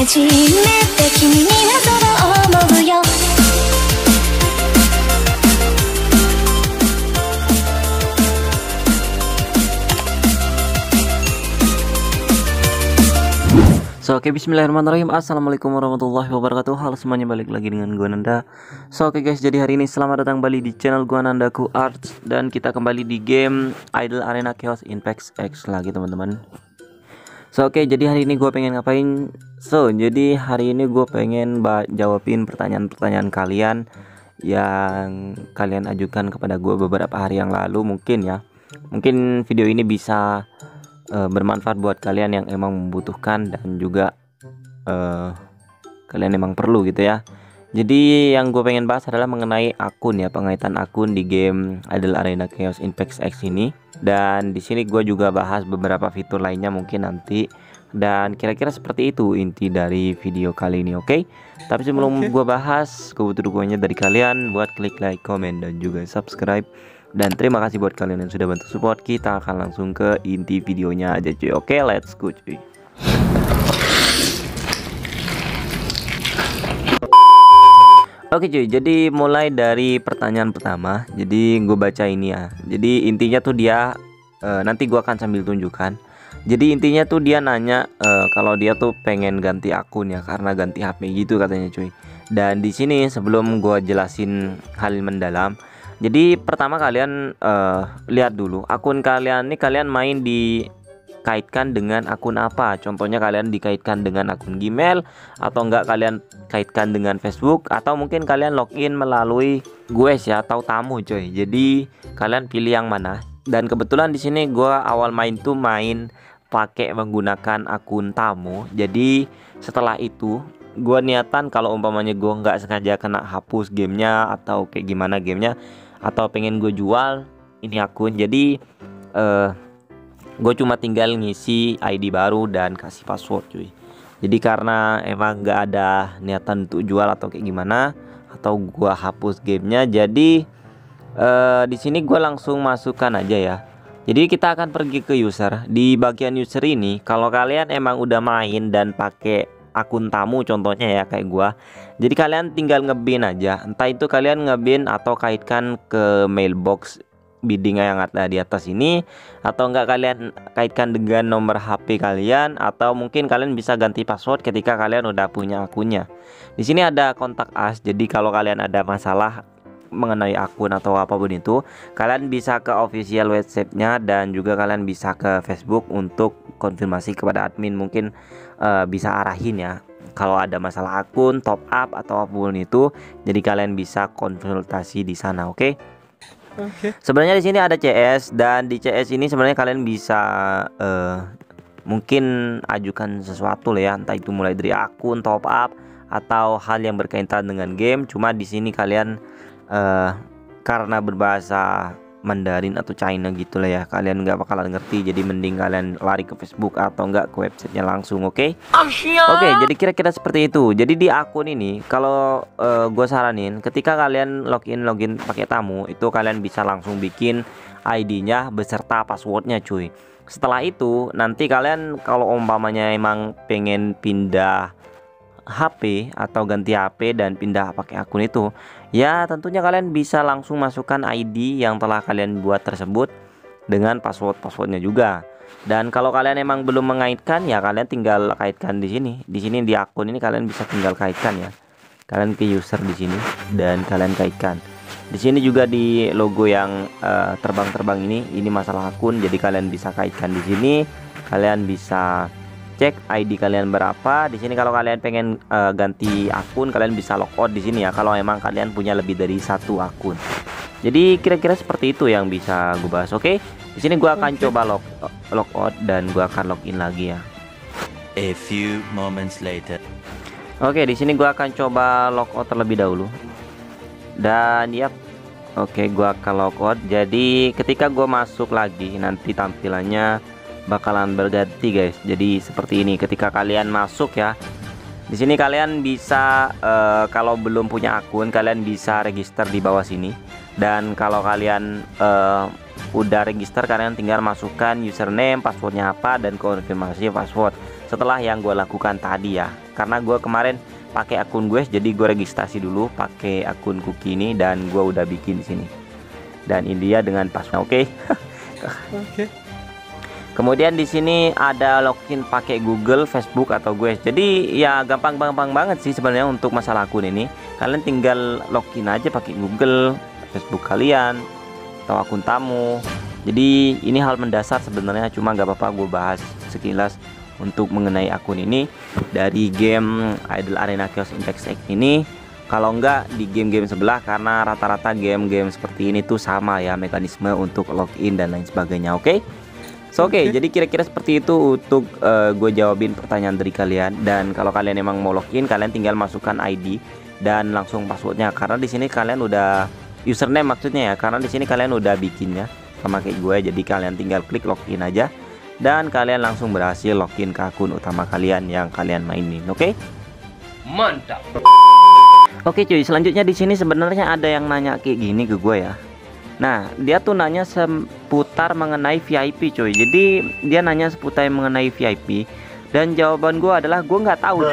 初めて君にはそう思うよ So oke bismillahirrahmanirrahim Assalamualaikum warahmatullahi wabarakatuh Halo semuanya balik lagi dengan gua Nanda So oke guys jadi hari ini selamat datang kembali di channel gua Nandaku Arts Dan kita kembali di game Idol Arena Chaos Impact X lagi teman-teman So oke jadi hari ini gua pengen ngapain So jadi hari ini gue pengen jawabin pertanyaan-pertanyaan kalian Yang kalian ajukan kepada gua beberapa hari yang lalu mungkin ya Mungkin video ini bisa eh, bermanfaat buat kalian yang emang membutuhkan dan juga eh, kalian emang perlu gitu ya. Jadi yang gue pengen bahas adalah mengenai akun ya pengaitan akun di game Idol Arena Chaos Impact X ini. Dan di sini gue juga bahas beberapa fitur lainnya mungkin nanti. Dan kira-kira seperti itu inti dari video kali ini oke? Tapi sebelum gue bahas gue butuh dukungannya dari kalian buat klik like comment dan juga subscribe. Dan terima kasih buat kalian yang sudah bantu support kita akan langsung ke inti videonya aja cuy. Oke let's go cuy Oke cuy, jadi mulai dari pertanyaan pertama. Jadi gue baca ini ya. Jadi intinya tuh dia eh, nanti gue akan sambil tunjukkan. Jadi intinya tuh dia nanya eh, kalau dia tuh pengen ganti akun ya karena ganti HP gitu katanya cuy. Dan di sini sebelum gue jelasin hal mendalam, jadi pertama kalian eh, lihat dulu akun kalian ini kalian main di kaitkan dengan akun apa? Contohnya kalian dikaitkan dengan akun Gmail atau enggak kalian kaitkan dengan Facebook atau mungkin kalian login melalui gue ya atau tamu coy. Jadi kalian pilih yang mana. Dan kebetulan di sini gue awal main tuh main pakai menggunakan akun tamu. Jadi setelah itu gue niatan kalau umpamanya gue nggak sengaja kena hapus gamenya atau kayak gimana gamenya atau pengen gue jual ini akun. Jadi eh gue cuma tinggal ngisi ID baru dan kasih password cuy. Jadi karena emang nggak ada niatan untuk jual atau kayak gimana atau gua hapus gamenya jadi eh di sini gua langsung masukkan aja ya. Jadi kita akan pergi ke user. Di bagian user ini kalau kalian emang udah main dan pakai akun tamu contohnya ya kayak gua jadi kalian tinggal ngebin aja. Entah itu kalian ngebin atau kaitkan ke mailbox bidding yang ada di atas ini atau enggak kalian kaitkan dengan nomor HP kalian atau mungkin kalian bisa ganti password ketika kalian udah punya akunnya. Di sini ada kontak us. Jadi kalau kalian ada masalah mengenai akun atau apa pun itu, kalian bisa ke official website-nya dan juga kalian bisa ke Facebook untuk konfirmasi kepada admin mungkin eh, bisa arahin ya kalau ada masalah akun, top up atau apa pun itu, jadi kalian bisa konsultasi di sana, oke? Sebenarnya di sini ada CS dan di CS ini sebenarnya kalian bisa eh, mungkin ajukan sesuatu lah ya, entah itu mulai dari akun, top up atau hal yang berkaitan dengan game. Cuma di sini kalian eh, karena berbahasa Mandarin atau China gitu lah ya, kalian nggak bakalan ngerti. Jadi mending kalian lari ke Facebook atau enggak ke websitenya langsung, oke? Oke, jadi kira-kira seperti itu. Jadi di akun ini, kalau gue saranin, ketika kalian login login pakai tamu, itu kalian bisa langsung bikin ID-nya beserta passwordnya, cuy. Setelah itu, nanti kalian kalau umpamanya emang pengen pindah HP atau ganti HP dan pindah pakai akun itu, ya tentunya kalian bisa langsung masukkan ID yang telah kalian buat tersebut dengan password-passwordnya juga. Dan kalau kalian emang belum mengaitkan ya kalian tinggal kaitkan di sini. Di sini di akun ini kalian bisa tinggal kaitkan ya. Kalian ke user di sini dan kalian kaitkan. Di sini juga di logo yang eh, terbang-terbang ini ini masalah akun jadi kalian bisa kaitkan di sini. Kalian bisa cek ID kalian berapa. Di sini kalau kalian pengen eh, ganti akun kalian bisa logout di sini ya kalau emang kalian punya lebih dari satu akun. Jadi kira-kira seperti itu yang bisa gue bahas. Oke. Di sini gua akan coba log logout dan gua akan login lagi ya. A few moments later. Oke, di sini gua akan coba logout terlebih dahulu. Dan yap. Oke, gua akan logout. Jadi ketika gua masuk lagi nanti tampilannya bakalan berganti guys. Jadi seperti ini ketika kalian masuk ya. Di sini kalian bisa eh, kalau belum punya akun kalian bisa register di bawah sini. Dan kalau kalian eh, udah register kalian tinggal masukkan username, passwordnya apa dan konfirmasi password. Setelah yang gue lakukan tadi ya. karena gue kemarin pakai akun gue jadi gue registrasi dulu pakai akun cookie ini dan gue udah bikin di sini dan ini dia dengan password oke okay? Oke. Kemudian di sini ada login pakai Google, Facebook atau gue. Jadi ya gampang-gampang banget sih sebenarnya untuk masalah akun ini. Kalian tinggal login aja pakai Google, Facebook kalian atau akun tamu. Jadi ini hal mendasar sebenarnya cuma gak apa-apa gue bahas sekilas untuk mengenai akun ini dari game Idle Arena Chaos Index X ini kalau enggak di game-game sebelah karena rata-rata game-game seperti ini tuh sama ya mekanisme untuk login dan lain sebagainya oke okay? So, oke, okay, jadi kira-kira seperti itu untuk uh, gue jawabin pertanyaan dari kalian. Dan kalau kalian emang mau login, kalian tinggal masukkan ID dan langsung passwordnya. Karena di sini kalian udah username maksudnya ya. Karena di sini kalian udah bikinnya sama kayak gue. Jadi kalian tinggal klik login aja dan kalian langsung berhasil login ke akun utama kalian yang kalian mainin. Oke? Okay? Mantap. Oke cuy, selanjutnya di sini sebenarnya ada yang nanya kayak gini ke gue ya. Nah, dia tuh nanya seputar mengenai VIP cuy. Jadi dia nanya seputar mengenai VIP dan jawaban gue adalah gue nggak tahu.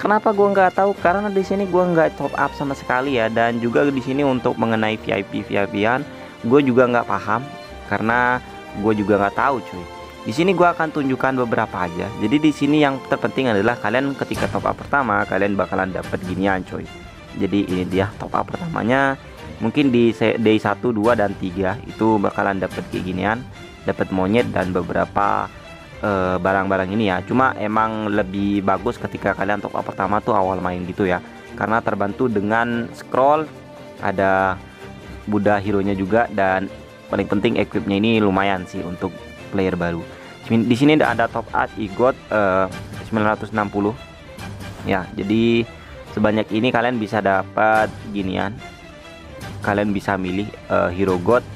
Kenapa gue nggak tahu? Karena di sini gue nggak top up sama sekali ya. Dan juga di sini untuk mengenai VIP VIPan, gue juga nggak paham karena gue juga nggak tahu cuy. Di sini gue akan tunjukkan beberapa aja. Jadi di sini yang terpenting adalah kalian ketika top up pertama kalian bakalan dapat ginian cuy. Jadi ini dia top up pertamanya mungkin di day 1 2 dan 3 itu bakalan dapat kayak ginian dapat monyet dan beberapa eh, barang-barang uh, ini ya. Cuma emang lebih bagus ketika kalian top up pertama tuh awal main gitu ya. Karena terbantu dengan scroll ada Buddha hero nya juga dan paling penting equipnya ini lumayan sih untuk player baru. Di sini ada top up igot uh, 960 ya jadi sebanyak ini kalian bisa dapat ginian kalian bisa milih uh, hero god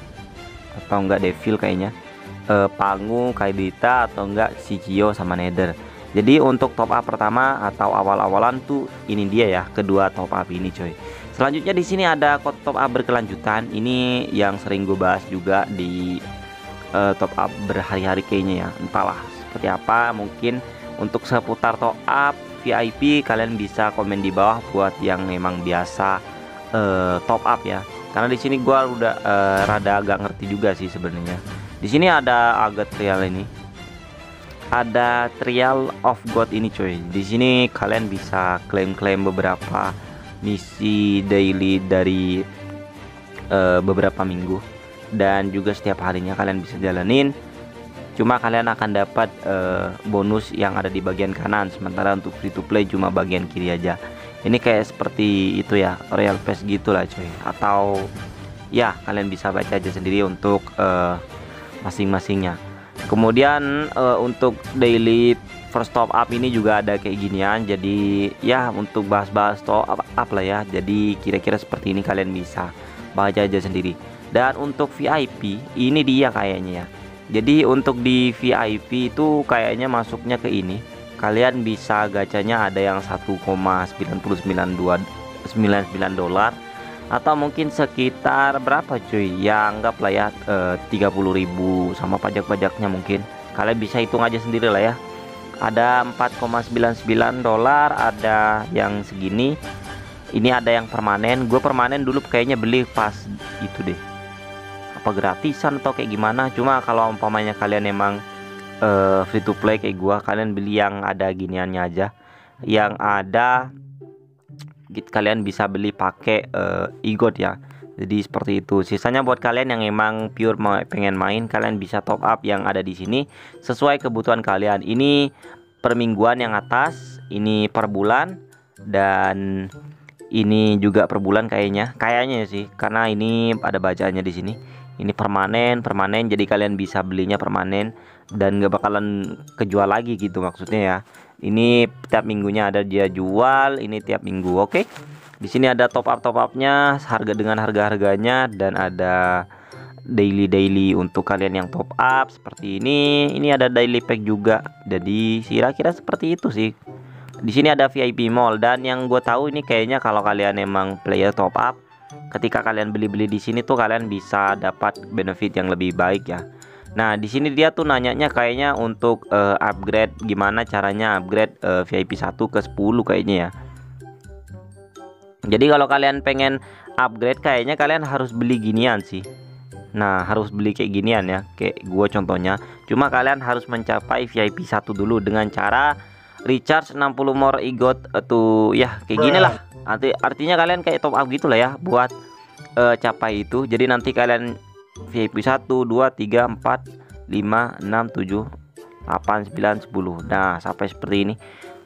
atau enggak devil kayaknya. Uh, pangu kaidita atau enggak Shikio sama nether. Jadi untuk top up pertama atau awal-awalan tuh ini dia ya kedua top up ini coy. Selanjutnya di sini ada top up berkelanjutan. Ini yang sering gue bahas juga di uh, top up berhari-hari kayaknya ya. Entahlah seperti apa mungkin untuk seputar top up VIP kalian bisa komen di bawah buat yang memang biasa uh, top up ya karena di sini gua udah uh, rada agak ngerti juga sih sebenarnya. Di sini ada agak trial ini. Ada trial of god ini coy. Di sini kalian bisa klaim-klaim beberapa misi daily dari uh, beberapa minggu. Dan juga setiap harinya kalian bisa jalanin. Cuma kalian akan dapat uh, bonus yang ada di bagian kanan. Sementara untuk free to play cuma bagian kiri aja ini kayak seperti itu ya Royal Pass gitulah coy atau ya kalian bisa baca aja sendiri untuk uh, masing-masingnya. Kemudian uh, untuk daily first top up ini juga ada kayak ginian. Jadi ya untuk bahas-bahas top up, up lah ya. Jadi kira-kira seperti ini kalian bisa baca aja sendiri. Dan untuk VIP ini dia kayaknya ya. Jadi untuk di VIP itu kayaknya masuknya ke ini kalian bisa gacanya ada yang 1,9999 dolar atau mungkin sekitar berapa cuy? Ya anggaplah ya eh, 30.000 sama pajak-pajaknya mungkin. Kalian bisa hitung aja sendiri lah ya. Ada 4,99 dolar ada yang segini. Ini ada yang permanen. Gue permanen dulu kayaknya beli pas itu deh. Apa gratisan atau kayak gimana? Cuma kalau umpamanya kalian emang uh, free to play kayak gua. Kalian beli yang ada giniannya aja. Yang ada kalian bisa beli pakai uh, igot ya. Jadi seperti itu. Sisanya buat kalian yang emang pure mau pengen main kalian bisa top up yang ada di sini sesuai kebutuhan kalian. Ini per mingguan yang atas ini per bulan dan ini juga per bulan kayaknya. Kayaknya sih karena ini ada bacanya di sini. Ini permanen permanen. Jadi kalian bisa belinya permanen dan gak bakalan kejual lagi gitu maksudnya ya. Ini tiap minggunya ada dia jual ini tiap minggu oke? Okay? di sini ada top up top upnya harga dengan harga harganya dan ada daily daily untuk kalian yang top up seperti ini. Ini ada daily pack juga. Jadi kira-kira seperti itu sih. Di sini ada VIP mall dan yang gue tahu ini kayaknya kalau kalian emang player top up ketika kalian beli-beli di sini tuh kalian bisa dapat benefit yang lebih baik ya Nah, di sini dia tuh nanyanya kayaknya untuk eh, upgrade gimana caranya upgrade eh, VIP 1 ke 10 kayaknya ya. Jadi kalau kalian pengen upgrade kayaknya kalian harus beli ginian sih. Nah, harus beli kayak ginian ya, kayak gua contohnya. Cuma kalian harus mencapai VIP 1 dulu dengan cara recharge 60 more igot tuh ya kayak gini lah. Arti artinya kalian kayak top up gitu lah ya buat eh, capai itu. Jadi nanti kalian VIP 1 2 3 4 5 6 7 8 9 10 nah sampai seperti ini.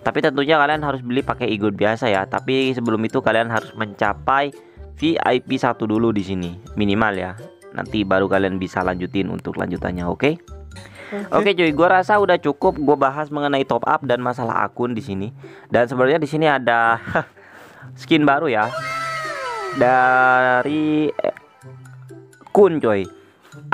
Tapi tentunya kalian harus beli pakai igot biasa ya. Tapi sebelum itu kalian harus mencapai VIP 1 dulu di sini. Minimal ya. Nanti baru kalian bisa lanjutin untuk lanjutannya oke. Oke cuy, gua rasa udah cukup. Gua bahas mengenai top up dan masalah akun di sini. Dan sebenarnya di sini ada skin baru ya. Dari Kun coy.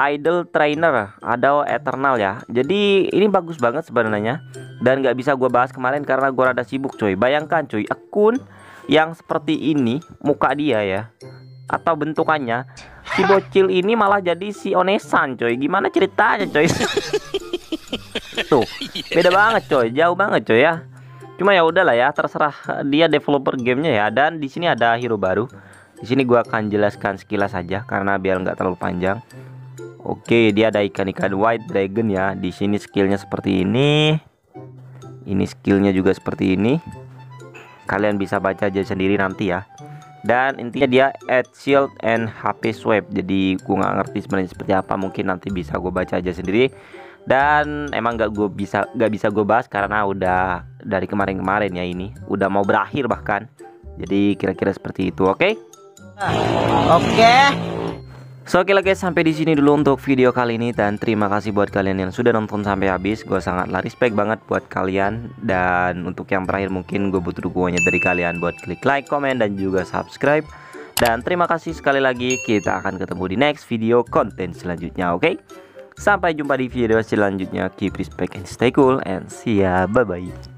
Idol Trainer ada Eternal ya. Jadi ini bagus banget sebenarnya dan nggak bisa gua bahas kemarin karena gua rada sibuk coy. Bayangkan coy, akun yang seperti ini muka dia ya atau bentukannya si bocil ini malah jadi si Onesan coy. Gimana ceritanya coy? Tuh, beda banget coy, jauh banget coy ya. Cuma ya udahlah ya, terserah dia developer gamenya ya. Dan di sini ada hero baru. Di sini gua akan jelaskan sekilas saja karena biar nggak terlalu panjang. Oke, dia ada ikan-ikan white dragon ya. Di sini skillnya seperti ini. Ini skillnya juga seperti ini. Kalian bisa baca aja sendiri nanti ya. Dan intinya dia add shield and HP swap. Jadi gua nggak ngerti sebenarnya seperti apa. Mungkin nanti bisa gue baca aja sendiri. Dan emang nggak gue bisa nggak bisa gue bahas karena udah dari kemarin-kemarin ya ini. Udah mau berakhir bahkan. Jadi kira-kira seperti itu, oke? Oke. So oke lah guys sampai di sini dulu untuk video kali ini dan terima kasih buat kalian yang sudah nonton sampai habis. Gue sangatlah respect banget buat kalian dan untuk yang terakhir mungkin gue butuh dukungannya dari kalian buat klik like, komen dan juga subscribe. Dan terima kasih sekali lagi kita akan ketemu di next video konten selanjutnya oke? Sampai jumpa di video selanjutnya. Keep respect and stay cool and see ya. Bye bye